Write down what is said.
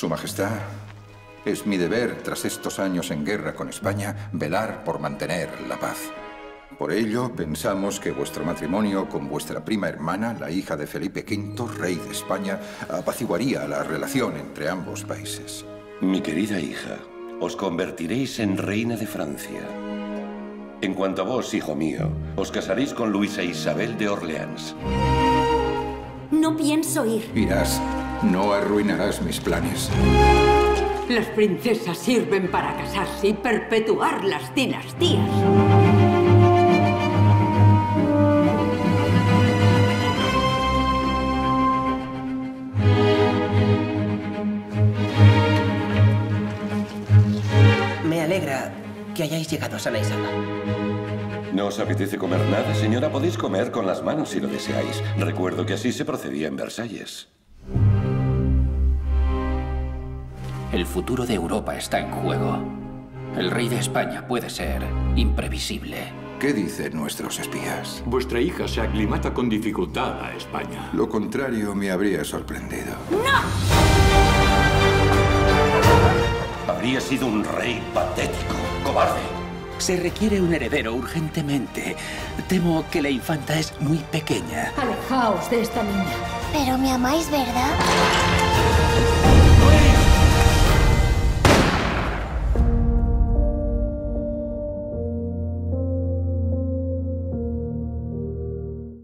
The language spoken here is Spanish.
Su Majestad, es mi deber, tras estos años en guerra con España, velar por mantener la paz. Por ello, pensamos que vuestro matrimonio con vuestra prima hermana, la hija de Felipe V, rey de España, apaciguaría la relación entre ambos países. Mi querida hija, os convertiréis en reina de Francia. En cuanto a vos, hijo mío, os casaréis con Luisa Isabel de Orleans. No pienso ir. Irás. No arruinarás mis planes. Las princesas sirven para casarse y perpetuar las dinastías. Me alegra que hayáis llegado sana y salva. ¿No os apetece comer nada, señora? Podéis comer con las manos si lo deseáis. Recuerdo que así se procedía en Versalles. El futuro de Europa está en juego. El rey de España puede ser imprevisible. ¿Qué dicen nuestros espías? Vuestra hija se aclimata con dificultad a España. Lo contrario me habría sorprendido. Habría sido un rey patético, cobarde. Se requiere un heredero urgentemente. Temo que la infanta es muy pequeña. Alejaos de esta niña. Pero me amáis, ¿verdad?